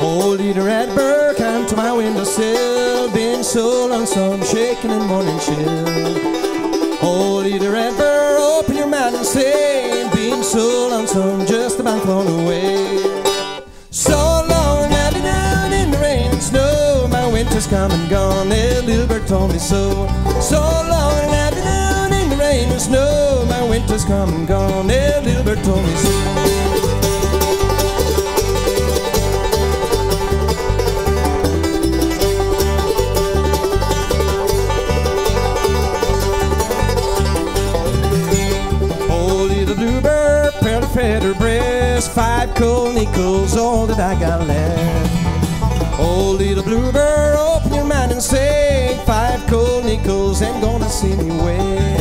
Holy the red bird came to my windowsill, been so lonesome, shaking in morning chill. Holy the red bird, open your mouth and sing, been so lonesome, just about flown away. Winter's come and gone, a little bird told me so. So long you done in the rain and snow, my winter's come and gone, a little bird told me so. Holy the bluebird, pearl fed her breast, five cold nickels, all that I got left. Holy the bluebird, open your mind and say, five cold nickels ain't gonna see me wet.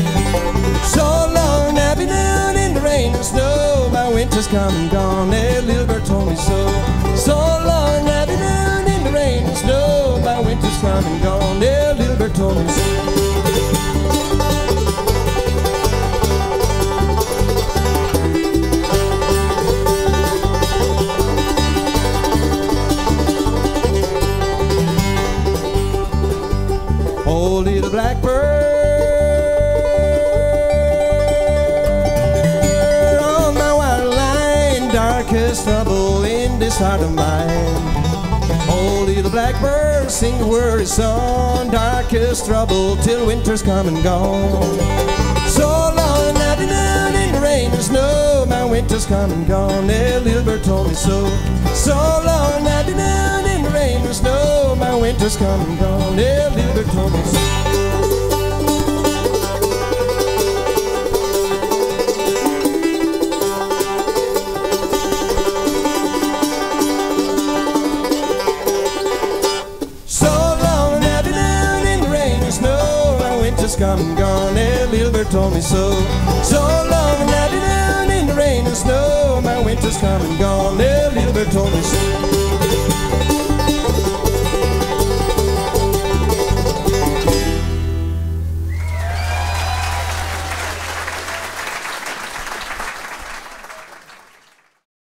So long been out in the rain and snow, my winter's come and gone, a little bird told me so. So long been out in the rain and snow, my winter's come and gone, a little bird told me so. The blackbird on my wild line, darkest trouble in this heart of mine. Holy the blackbird, sing a worry song, darkest trouble till winter's come and gone. So long been out in the rain and snow, my winter's come and gone. A little bird told me so. So long been out winter's come and gone. A little bird told me so. So long I've in the rain and snow. My winter's come and gone. A little told me so. So long I've in the rain and snow. My winter's come and gone. A